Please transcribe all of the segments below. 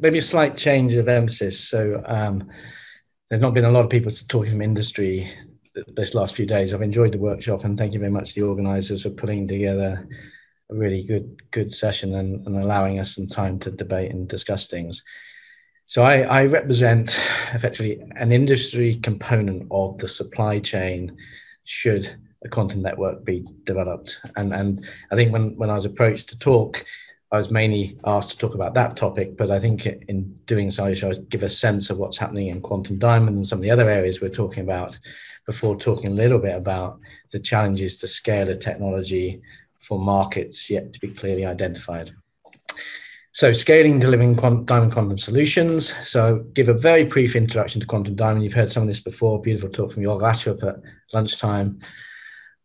maybe a slight change of emphasis. So um, there's not been a lot of people talking from industry this last few days. I've enjoyed the workshop, and thank you very much to the organisers for putting together a really good good session and, and allowing us some time to debate and discuss things. So I, I, represent effectively an industry component of the supply chain should a quantum network be developed. And, and I think when, when I was approached to talk, I was mainly asked to talk about that topic, but I think in doing so, I should give a sense of what's happening in quantum diamond and some of the other areas we're talking about before talking a little bit about the challenges to scale the technology for markets yet to be clearly identified. So scaling, delivering quantum, diamond quantum solutions. So give a very brief introduction to quantum diamond. You've heard some of this before. Beautiful talk from Jörg Wrachtrup at lunchtime,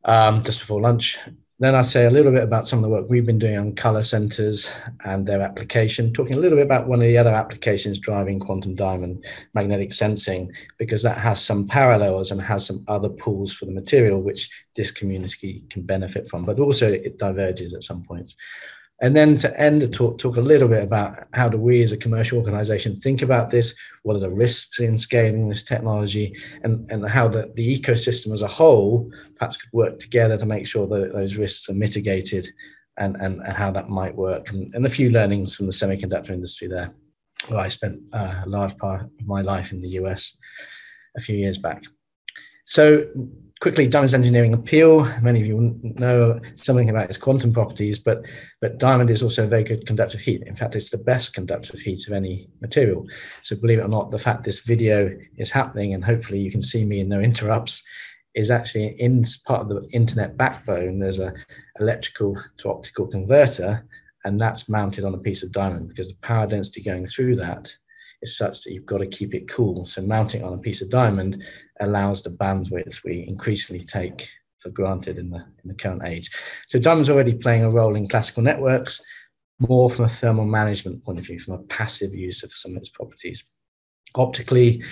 um, just before lunch. Then I'll say a little bit about some of the work we've been doing on color centers and their application, talking a little bit about one of the other applications driving quantum diamond magnetic sensing, because that has some parallels and has some other pools for the material which this community can benefit from, but also it diverges at some points. And then to end the talk, talk a little bit about how do we as a commercial organization think about this? What are the risks in scaling this technology and, and how the, the ecosystem as a whole perhaps could work together to make sure that those risks are mitigated and, and, and how that might work. And, and a few learnings from the semiconductor industry there. Well, I spent uh, a large part of my life in the US a few years back. So quickly, diamond engineering appeal. Many of you know something about its quantum properties, but but diamond is also a very good conductor of heat. In fact, it's the best conductor of heat of any material. So believe it or not, the fact this video is happening and hopefully you can see me and no interrupts is actually in part of the internet backbone. There's a electrical to optical converter, and that's mounted on a piece of diamond because the power density going through that is such that you've got to keep it cool. So mounting on a piece of diamond allows the bandwidth we increasingly take for granted in the, in the current age. So diamond's already playing a role in classical networks, more from a thermal management point of view, from a passive use of some of its properties. Optically,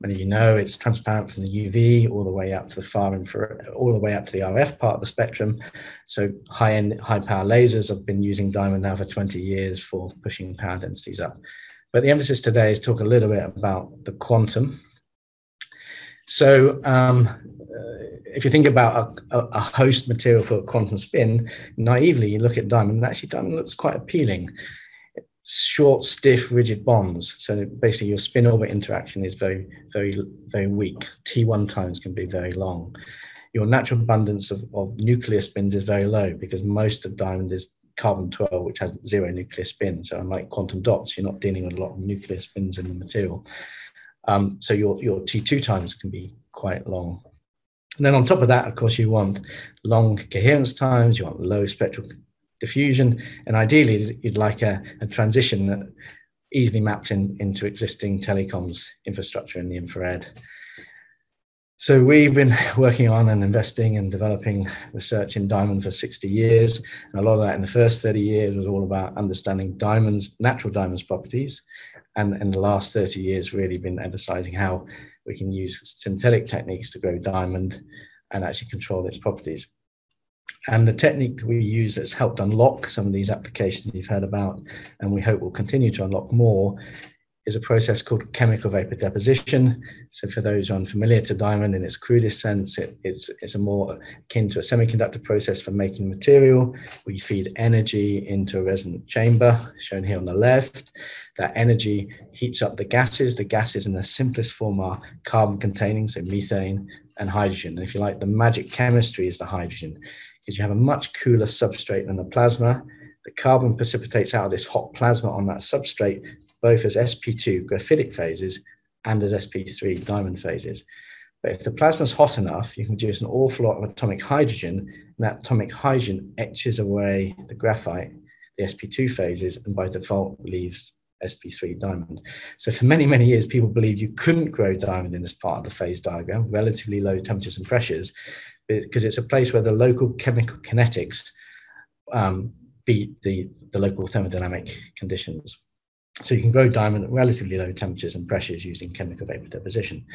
many of you know it's transparent from the UV all the way up to the far infrared, all the way up to the RF part of the spectrum. So high-end, high-power lasers have been using diamond now for 20 years for pushing power densities up. But the emphasis today is to talk a little bit about the quantum so um, if you think about a, a, host material for a quantum spin, naively you look at diamond, and actually diamond looks quite appealing. Short, stiff, rigid bonds. So basically, your spin orbit interaction is very, very, very weak. T1 times can be very long. Your natural abundance of, of nuclear spins is very low because most of diamond is carbon 12, which has zero nuclear spin. So unlike quantum dots, you're not dealing with a lot of nuclear spins in the material. Um, so your, your T2 times can be quite long. And then on top of that, of course, you want long coherence times, you want low spectral diffusion, and ideally you'd like a, a transition that easily maps in, into existing telecoms infrastructure in the infrared. So we've been working on and investing and developing research in diamond for 60 years. And a lot of that in the first 30 years was all about understanding diamonds, natural diamonds properties, and in the last 30 years really been emphasizing how we can use synthetic techniques to grow diamond and actually control its properties. And the technique that we use that's helped unlock some of these applications you've heard about, and we hope will continue to unlock more, is a process called chemical vapor deposition. So for those unfamiliar to diamond in its crudest sense, it, it's, it's a more akin to a semiconductor process for making material. We feed energy into a resonant chamber, shown here on the left. That energy heats up the gases. The gases in the simplest form are carbon containing, so methane and hydrogen. And if you like, the magic chemistry is the hydrogen, because you have a much cooler substrate than the plasma. The carbon precipitates out of this hot plasma on that substrate both as sp2 graphitic phases and as sp3 diamond phases. But if the plasma is hot enough, you can produce an awful lot of atomic hydrogen, and that atomic hydrogen etches away the graphite, the sp2 phases, and by default leaves sp3 diamond. So for many, many years, people believed you couldn't grow diamond in this part of the phase diagram, relatively low temperatures and pressures, because it's a place where the local chemical kinetics um, beat the, the local thermodynamic conditions. So you can grow diamond at relatively low temperatures and pressures using chemical vapor deposition.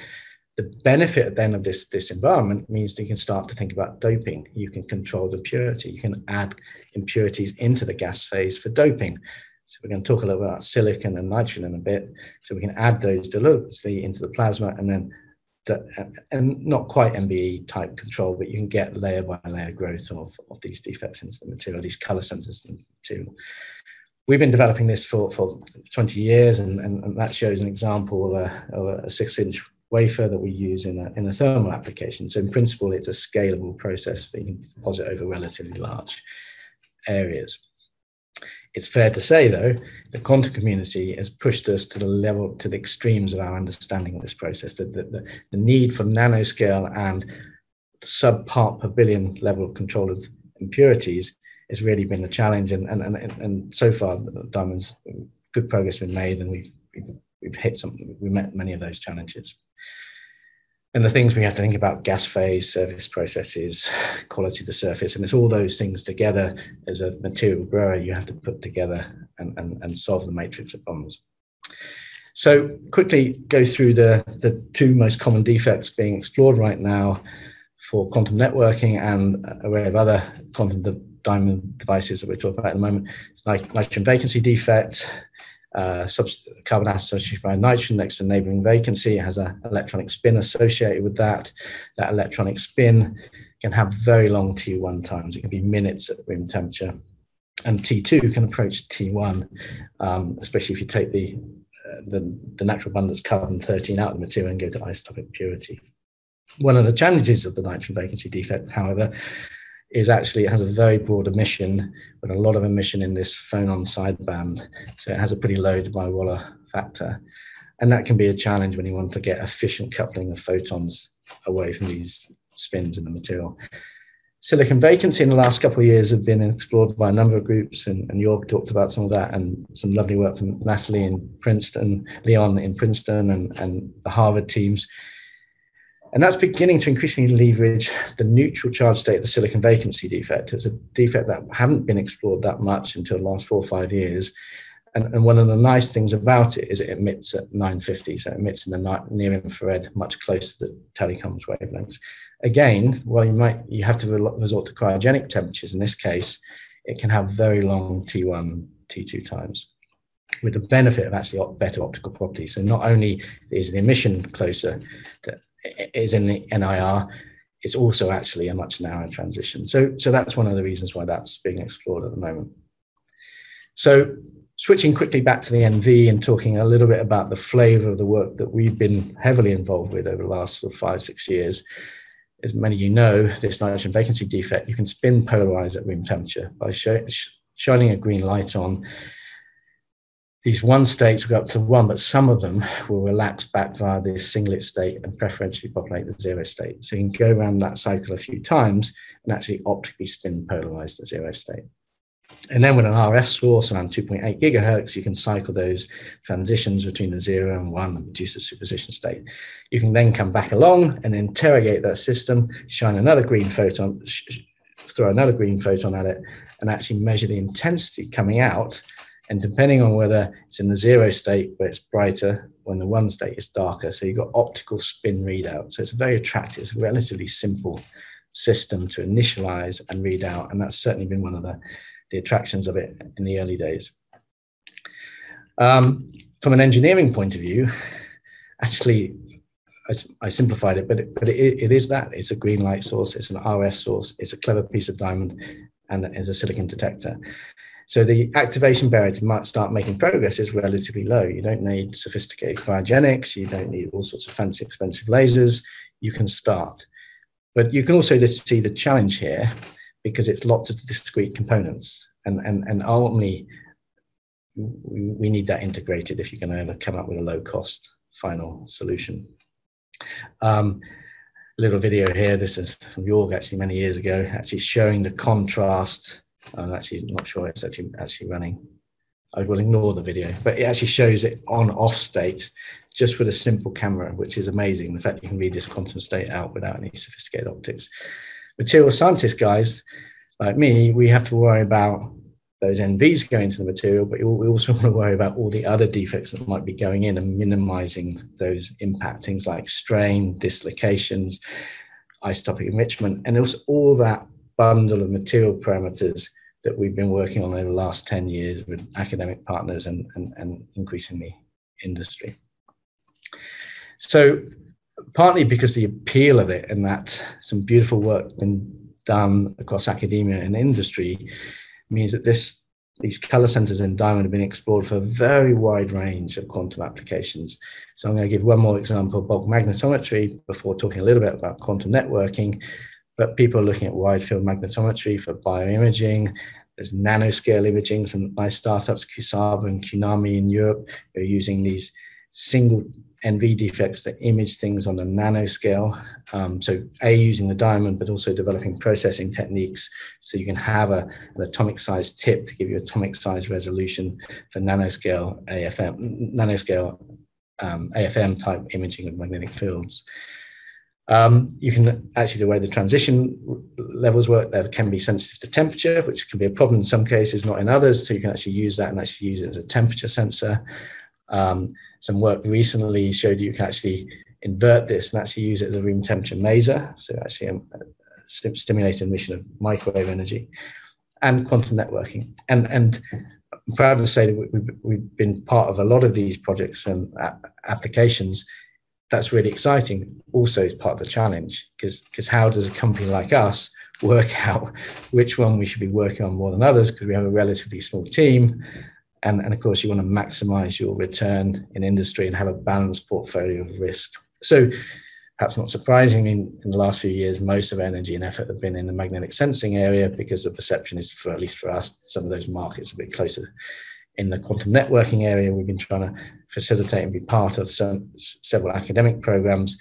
The benefit then of this, this environment means that you can start to think about doping. You can control the purity. You can add impurities into the gas phase for doping. So we're going to talk a little about silicon and nitrogen in a bit. So we can add those deliberately into the plasma and then and not quite MBE type control, but you can get layer by layer growth of, of these defects into the material, these color centers in the material. We've been developing this for, for 20 years, and, and, and that shows an example of a, of a six inch wafer that we use in a, in a thermal application. So in principle, it's a scalable process that you can deposit over relatively large areas. It's fair to say, though, the quantum community has pushed us to the level, to the extremes of our understanding of this process. The, the, the need for nanoscale and sub part per billion level control of impurities has really been a challenge. And, and, and, and so far, Diamond's um, good progress been made, and we've, we've, hit some, we met many of those challenges and the things we have to think about gas phase surface processes quality of the surface and it's all those things together as a material grower you have to put together and, and, and solve the matrix of problems. so quickly go through the, the two most common defects being explored right now for quantum networking and a array of other quantum diamond devices that we're talking about at the moment it's like nitrogen vacancy defect uh, carbon atom substituted by nitrogen next to a neighboring vacancy. It has an electronic spin associated with that. That electronic spin can have very long T1 times. It can be minutes at room temperature. And T2 can approach T1, um, especially if you take the, uh, the, the, natural abundance carbon 13 out of the material and go to isotopic purity. One of the challenges of the nitrogen vacancy defect, however, is actually it has a very broad emission, but a lot of emission in this phonon sideband. So it has a pretty low Debye-Waller factor. And that can be a challenge when you want to get efficient coupling of photons away from these spins in the material. Silicon vacancy in the last couple of years have been explored by a number of groups, and, and talked about some of that, and some lovely work from Natalie in Princeton, Leon in Princeton, and, and the Harvard teams and that's beginning to increasingly leverage the neutral charge state of the silicon vacancy defect. It's a defect that hadn't been explored that much until the last four or five years. And, and one of the nice things about it is it emits at 950, so it emits in the near infrared, much closer to the telecoms wavelengths. Again, while you might you have to resort to cryogenic temperatures. In this case, it can have very long T1, T2 times with the benefit of actually better optical properties. So not only is the emission closer to is in the NIR, it's also actually a much narrower transition. So, so that's one of the reasons why that's being explored at the moment. So switching quickly back to the NV and talking a little bit about the flavor of the work that we've been heavily involved with over the last sort of five, six years. As many of you know, this nitrogen vacancy defect, you can spin polarize at room temperature by sh shining a green light on these one states will go up to one, but some of them will relax back via this singlet state and preferentially populate the zero state. So you can go around that cycle a few times and actually optically spin polarize the zero state. And then with an RF source around 2.8 gigahertz, you can cycle those transitions between the zero and one and produce a superposition state. You can then come back along and interrogate that system, shine another green photon, throw another green photon at it, and actually measure the intensity coming out and depending on whether it's in the zero state where it's brighter, when the one state is darker. So you've got optical spin readout. So it's a very attractive, it's a relatively simple system to initialize and read out. And that's certainly been one of the, the attractions of it in the early days. Um, from an engineering point of view, actually, I, I simplified it, but, it, but it, it is that. It's a green light source, it's an RF source, it's a clever piece of diamond, and it's a silicon detector. So the activation barrier to start making progress is relatively low. You don't need sophisticated cryogenics. You don't need all sorts of fancy, expensive lasers. You can start. But you can also see the challenge here because it's lots of discrete components. And, and, and ultimately, we need that integrated if you're going to ever come up with a low cost final solution. Um, little video here. This is from Jorg actually many years ago, actually showing the contrast I'm actually not sure it's actually actually running. I will ignore the video, but it actually shows it on off state just with a simple camera, which is amazing. The fact you can read this quantum state out without any sophisticated optics. Material scientist guys like me, we have to worry about those NVs going to the material, but we also want to worry about all the other defects that might be going in and minimizing those impact, things like strain, dislocations, isotopic enrichment, and also all that bundle of material parameters that we've been working on over the last 10 years with academic partners and, and, and increasingly industry. So partly because the appeal of it and that some beautiful work been done across academia and industry means that this these color centers in diamond have been explored for a very wide range of quantum applications. So I'm going to give one more example, of bulk magnetometry, before talking a little bit about quantum networking. But people are looking at wide field magnetometry for bioimaging. There's nanoscale imaging, some nice startups, QZabre and Qnami in Europe, are using these single NV defects that image things on the nanoscale. Um, so A, using the diamond, but also developing processing techniques so you can have a, an atomic size tip to give you atomic size resolution for nanoscale AFM, nanoscale um, AFM type imaging of magnetic fields. Um, you can actually, the way the transition levels work, there can be sensitive to temperature, which can be a problem in some cases, not in others. So you can actually use that and actually use it as a temperature sensor. Um, some work recently showed you can actually invert this and actually use it as a room temperature maser. So actually um, stimulate emission of microwave energy and quantum networking. And, and I'm proud to say that we've, we've been part of a lot of these projects and applications. That's really exciting. Also, is part of the challenge because because how does a company like us work out which one we should be working on more than others? Because we have a relatively small team, and, and of course, you want to maximize your return in industry and have a balanced portfolio of risk. So, perhaps not surprisingly, in, in the last few years, most of energy and effort have been in the magnetic sensing area because the perception is, for at least for us, some of those markets are a bit closer. In the quantum networking area, we've been trying to facilitate and be part of some, several academic programs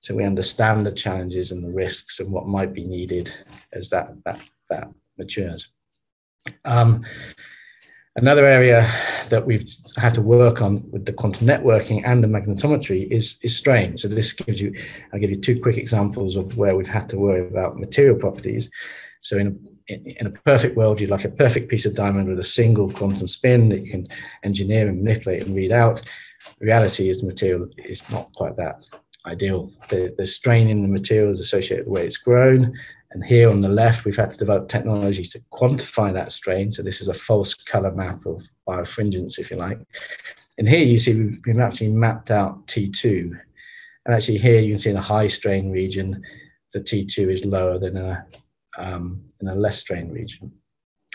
so we understand the challenges and the risks and what might be needed as that, that, that matures. Um, Another area that we've had to work on with the quantum networking and the magnetometry is, is strain. So this gives you, I'll give you two quick examples of where we've had to worry about material properties. So in a, in a perfect world, you'd like a perfect piece of diamond with a single quantum spin that you can engineer and manipulate and read out. reality is the material is not quite that ideal. The, the strain in the material is associated with the way it's grown and here on the left, we've had to develop technologies to quantify that strain. So this is a false color map of birefringence, if you like. And here you see we've, we've actually mapped out T2. And actually here you can see in a high strain region, the T2 is lower than a, um, in a less strain region.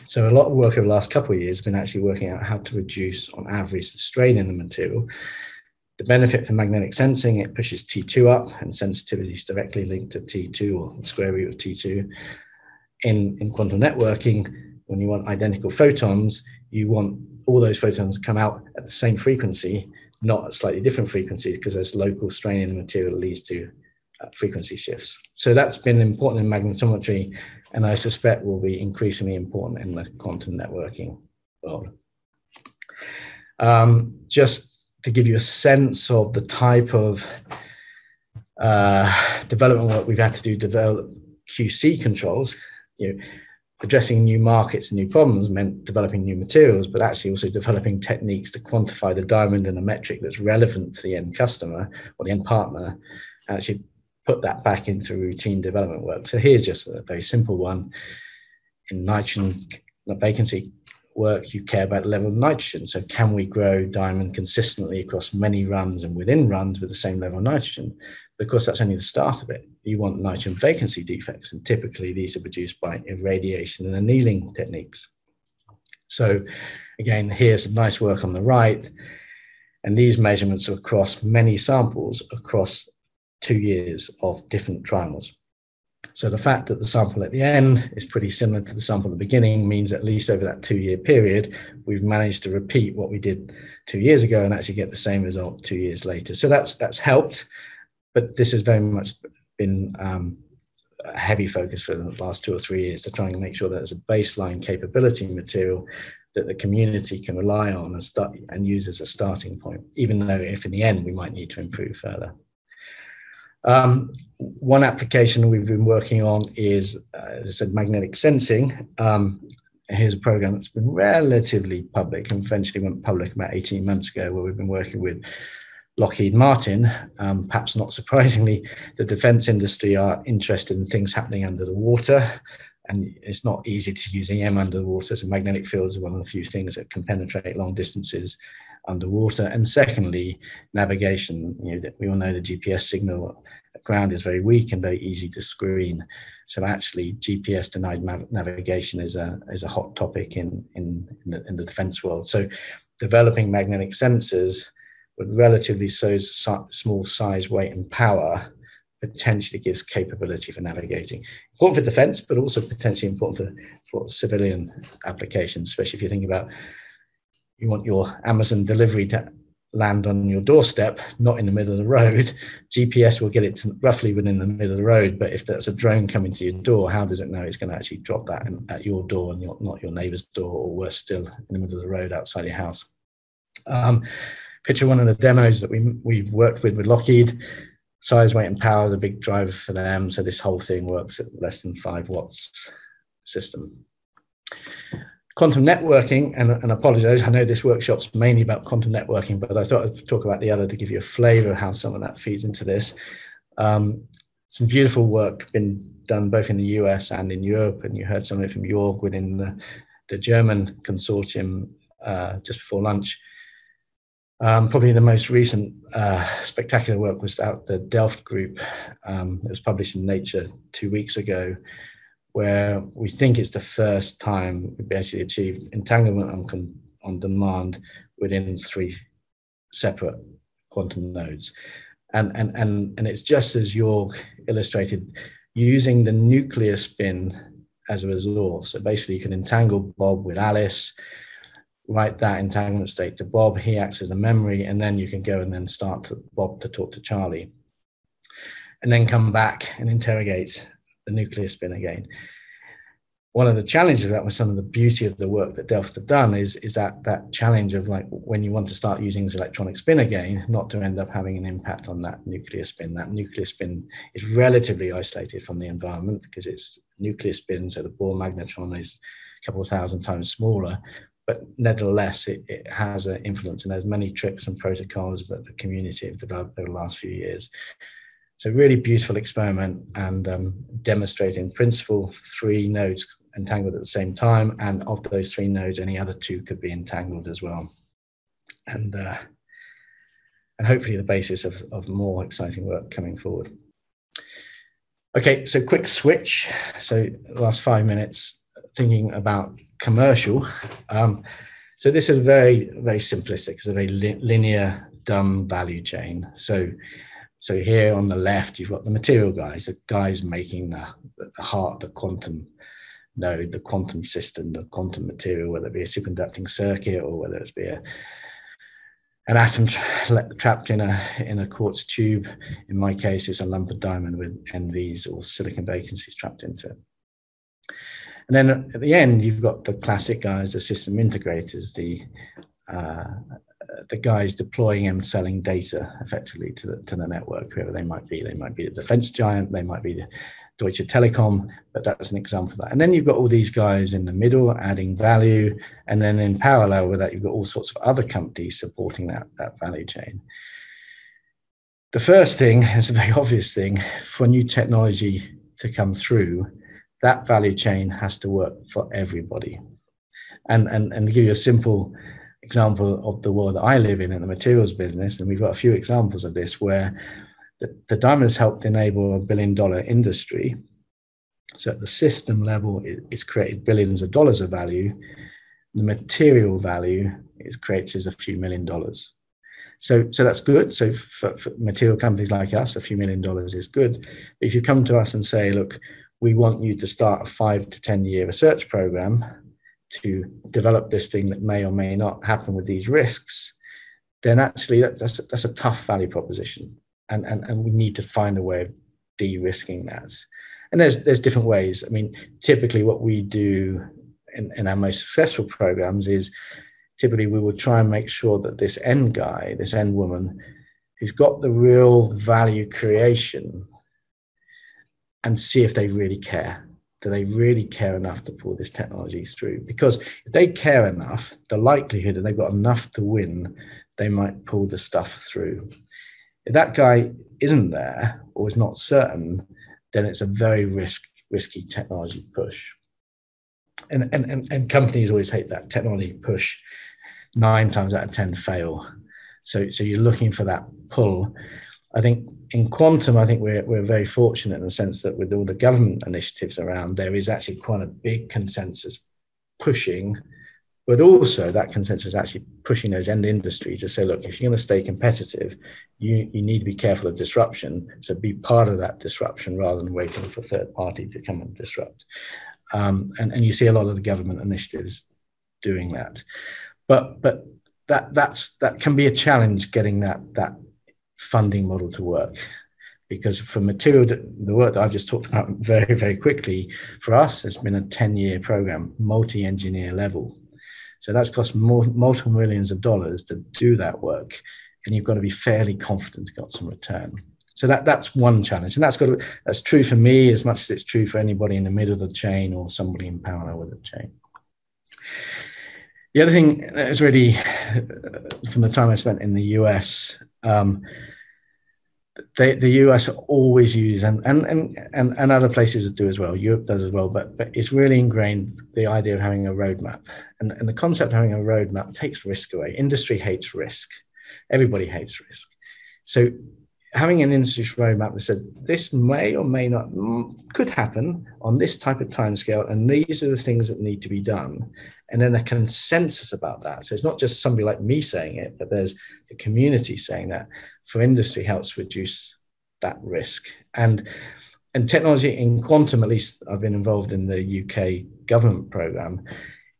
So a lot of work over the last couple of years has been actually working out how to reduce on average the strain in the material the benefit for magnetic sensing, it pushes T2 up and sensitivity is directly linked to T2 or the square root of T2. In, in quantum networking, when you want identical photons, you want all those photons to come out at the same frequency, not at slightly different frequencies, because there's local strain in the material that leads to frequency shifts. So that's been important in magnetometry, and I suspect will be increasingly important in the quantum networking world. Um, just to give you a sense of the type of uh, development work we've had to do develop QC controls, you know, addressing new markets and new problems meant developing new materials, but actually also developing techniques to quantify the diamond in a metric that's relevant to the end customer or the end partner, actually put that back into routine development work. So here's just a very simple one. In nitrogen vacancy work, you care about the level of nitrogen. So, can we grow diamond consistently across many runs and within runs with the same level of nitrogen? Because that's only the start of it. You want nitrogen vacancy defects, and typically these are produced by irradiation and annealing techniques. So, again, here's some nice work on the right. And these measurements are across many samples across two years of different trials. So the fact that the sample at the end is pretty similar to the sample at the beginning means at least over that two year period, we've managed to repeat what we did two years ago and actually get the same result two years later. So that's that's helped, but this has very much been um, a heavy focus for the last two or three years to try and make sure that there's a baseline capability material that the community can rely on and start and use as a starting point, even though if in the end we might need to improve further. Um, one application we've been working on is, uh, as I said, magnetic sensing. Um, here's a program that's been relatively public and eventually went public about 18 months ago, where we've been working with Lockheed Martin. Um, perhaps not surprisingly, the defense industry are interested in things happening under the water. and it's not easy to use EM under the water, So magnetic fields are one of the few things that can penetrate long distances underwater. And secondly, navigation. You know, we all know the GPS signal at ground is very weak and very easy to screen. So actually, GPS denied navigation is a is a hot topic in in in the, in the defence world. So developing magnetic sensors with relatively so small size, weight, and power potentially gives capability for navigating. Important for defense, but also potentially important for, for civilian applications, especially if you think about you want your Amazon delivery to land on your doorstep, not in the middle of the road. GPS will get it roughly within the middle of the road, but if there's a drone coming to your door, how does it know it's going to actually drop that in, at your door and your, not your neighbor's door, or worse still, in the middle of the road outside your house? Um, picture one of the demos that we, we've worked with with Lockheed size, weight, and power, the big driver for them. So this whole thing works at less than five watts system. Quantum networking, and, and apologize, I know this workshop's mainly about quantum networking, but I thought I'd talk about the other to give you a flavor of how some of that feeds into this. Um, some beautiful work been done both in the US and in Europe, and you heard some of it from Jörg within the, the German consortium uh, just before lunch um, probably the most recent uh, spectacular work was out the Delft group. Um, it was published in Nature two weeks ago, where we think it's the first time we've basically achieved entanglement on, con- on demand within three separate quantum nodes. And, and, and, and it's just as Jörg illustrated, using the nuclear spin as a resource. So basically, you can entangle Bob with Alice write that entanglement state to Bob. He acts as a memory, and then you can go and then start to, Bob to talk to Charlie, and then come back and interrogate the nuclear spin again. One of the challenges of that was some of the beauty of the work that Delft have done is, is that that challenge of like when you want to start using this electronic spin again, not to end up having an impact on that nuclear spin. That nuclear spin is relatively isolated from the environment because it's nuclear spin, so the Bohr magneton is a couple of thousand times smaller, but nevertheless, it, it has an influence, and there's many tricks and protocols that the community have developed over the last few years. So, really beautiful experiment and um, demonstrating principle three nodes entangled at the same time, and of those three nodes, any other two could be entangled as well. And uh, and hopefully the basis of, of more exciting work coming forward. Okay, so quick switch. So last five minutes, thinking about commercial. Um, so this is a very, very simplistic. It's a very li- linear, dumb value chain. So, so here on the left, you've got the material guys, the guys making the, the heart, the quantum node, the quantum system, the quantum material, whether it be a superconducting circuit or whether it be a an atom tra- trapped in a in a quartz tube. In my case, it's a lump of diamond with NVs or silicon vacancies trapped into it. And then at the end, you've got the classic guys, the system integrators, the uh, the guys deploying and selling data effectively to the, to the network, whoever they might be. They might be the defense giant, they might be the Deutsche Telekom, but that's an example of that. And then you've got all these guys in the middle adding value. And then in parallel with that, you've got all sorts of other companies supporting that, that value chain. The first thing is a very obvious thing for new technology to come through that value chain has to work for everybody. And, and, and to give you a simple example of the world that I live in in the materials business, and we've got a few examples of this where the, the diamond has helped enable a billion dollar industry. So at the system level, it, it's created billions of dollars of value. The material value it creates is a few million dollars. So, so that's good. So for, for material companies like us, a few million dollars is good. But if you come to us and say, look, we want you to start a five to 10 year research program to develop this thing that may or may not happen with these risks, then actually that's, that's a tough value proposition. And, and, and we need to find a way of de risking that. And there's, there's different ways. I mean, typically what we do in, in our most successful programs is typically we will try and make sure that this end guy, this end woman, who's got the real value creation and see if they really care. Do they really care enough to pull this technology through? Because if they care enough, the likelihood that they've got enough to win, they might pull the stuff through. If that guy isn't there or is not certain, then it's a very risk, risky technology push. and, and, and, and companies always hate that technology push. Nine times out of 10 fail. So, so you're looking for that pull. I think in quantum, I think we're, we're very fortunate in the sense that with all the government initiatives around, there is actually quite a big consensus pushing, but also that consensus actually pushing those end industries to say, look, if you're going to stay competitive, you, you need to be careful of disruption. So be part of that disruption rather than waiting for third party to come and disrupt. Um, and, and you see a lot of the government initiatives doing that. But but that that's that can be a challenge getting that that funding model to work. Because for material the work that i've just talked about very very quickly for us it's been a 10 year program multi-engineer level. So that's cost more, multiple millions of dollars to do that work and you've got to be fairly confident to get some return. So that that's one challenge and that's got to, that's true for me as much as it's true for anybody in the middle of the chain or somebody in parallel with the chain. The other thing is really from the time i spent in the us um, they, the US always use and, and and and and other places do as well. Europe does as well, but but it's really ingrained the idea of having a roadmap, and and the concept of having a roadmap takes risk away. Industry hates risk, everybody hates risk, so having an industry roadmap that says this may or may not mm, could happen on this type of timescale, and these are the things that need to be done, and then a consensus about that. So it's not just somebody like me saying it, but there's the community saying that for industry helps reduce that risk. And and technology in quantum, at least I've been involved in the UK government program.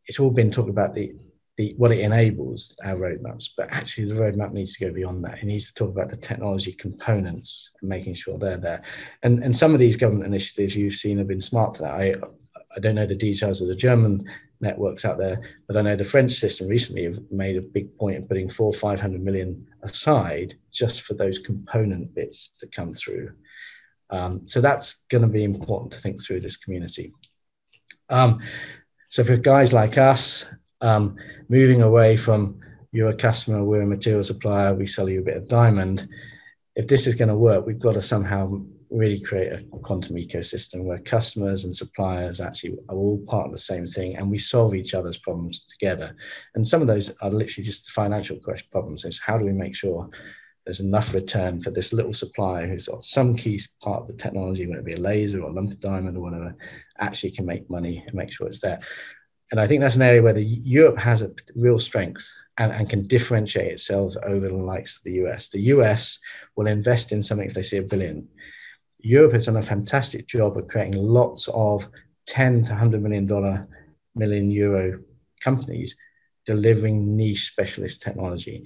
It's all been talked about the the, what it enables our roadmaps, but actually the roadmap needs to go beyond that. It needs to talk about the technology components and making sure they're there. And, and some of these government initiatives you've seen have been smart to that. I, I don't know the details of the German networks out there, but I know the French system recently have made a big point of putting four, 500 million aside just for those component bits to come through. Um, so that's going to be important to think through this community. Um, so for guys like us, um, moving away from you're a customer, we're a material supplier, we sell you a bit of diamond. If this is going to work, we've got to somehow really create a quantum ecosystem where customers and suppliers actually are all part of the same thing and we solve each other's problems together. And some of those are literally just financial problems. Is how do we make sure there's enough return for this little supplier who's got some key part of the technology, whether it be a laser or a lump of diamond or whatever, actually can make money and make sure it's there. And I think that's an area where the Europe has a real strength and, and, can differentiate itself over the likes of the US. The US will invest in something if they see a billion. Europe has done a fantastic job of creating lots of 10 to 100 million dollar, million euro companies delivering niche specialist technology.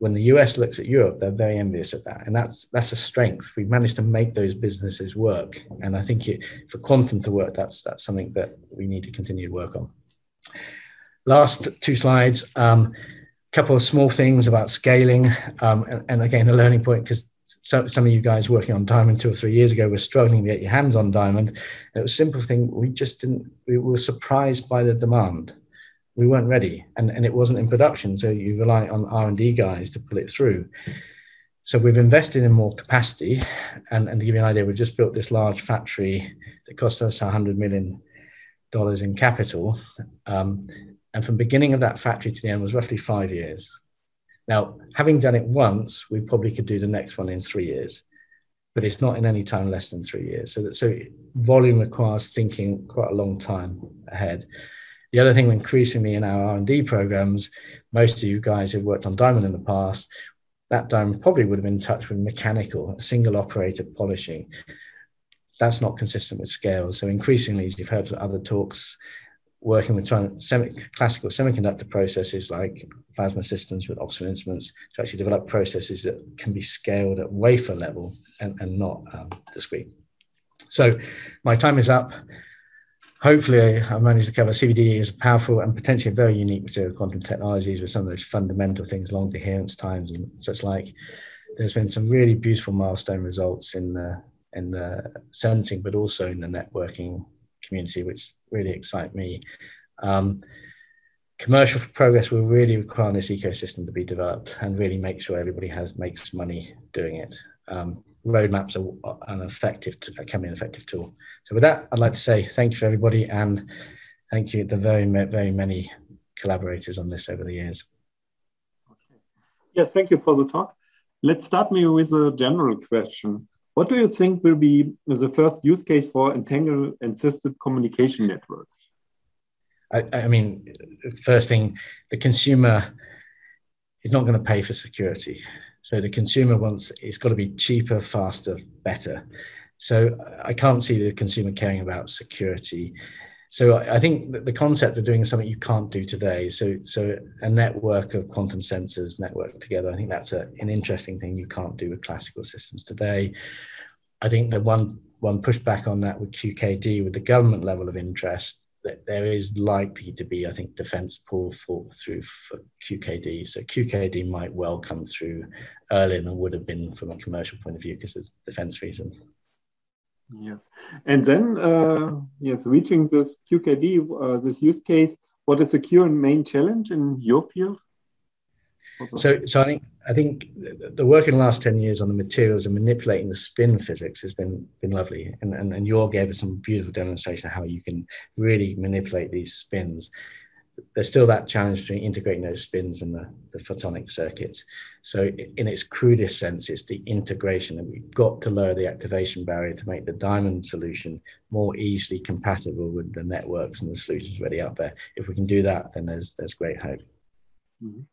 When the US looks at Europe, they're very envious of that. And that's that's a strength. We've managed to make those businesses work. And I think it, for quantum to work, that's that's something that we need to continue to work on. Last two slides. Um, couple of small things about scaling um, and, and, again a learning point because so, some of you guys working on diamond two or three years ago were struggling to get your hands on diamond. It was a simple thing. We just didn't, we were surprised by the demand. We weren't ready and, and it wasn't in production. So you rely on R&D guys to pull it through. So we've invested in more capacity. And, and to give you an idea, we've just built this large factory that cost us $100 million in capital. Um, and from beginning of that factory to the end was roughly five years. Now, having done it once, we probably could do the next one in three years, but it's not in any time less than three years. So, that, so volume requires thinking quite a long time ahead. The other thing, increasingly in our R&D programs, most of you guys who've worked on diamond in the past, that diamond probably would have been in touch with mechanical, single operator polishing. That's not consistent with scale. So increasingly, as you've heard other talks, working with semi, classical semiconductor processes like plasma systems with Oxford Instruments to actually develop processes that can be scaled at wafer level and, and not um, discrete. So my time is up. Hopefully, I managed to cover CVD is a powerful and potentially very unique material quantum technologies with some of those fundamental things, long coherence times and such like. There's been some really beautiful milestone results in the in the sensing, but also in the networking community, which really excite me. Um, commercial progress will really require this ecosystem to be developed and really make sure everybody has makes money doing it. Um, roadmaps are an effective, can be an effective tool. So with that, I'd like to say thank you for everybody and thank you the very very many collaborators on this over the years. Okay. Yes, thank you for the talk. Let's start me with a general question. What do you think will be the first use case for entangled assisted communication networks? I, I mean, first thing, the consumer is not going to pay for security. So the consumer wants it's got to be cheaper, faster, better. So I can't see the consumer caring about security. So I think the concept of doing something you can't do today. So so a network of quantum sensors networked together. I think that's a, an interesting thing you can't do with classical systems today. I think the one one pushback on that with QKD, with the government level of interest, that there is likely to be, I think, defence pull for, through for QKD. So QKD might well come through earlier than would have been from a commercial point of view because of defence reasons. Yes, and then uh, yes, reaching this QKD, uh, this use case. What is the current main challenge in your field? So, so I think I think the work in the last ten years on the materials and manipulating the spin physics has been been lovely, and and, and you all gave us some beautiful demonstration of how you can really manipulate these spins. There's still that challenge between integrating those spins and the, the photonic circuits. So, in its crudest sense, it's the integration, and we've got to lower the activation barrier to make the diamond solution more easily compatible with the networks and the solutions already out there. If we can do that, then there's there's great hope. Mm -hmm.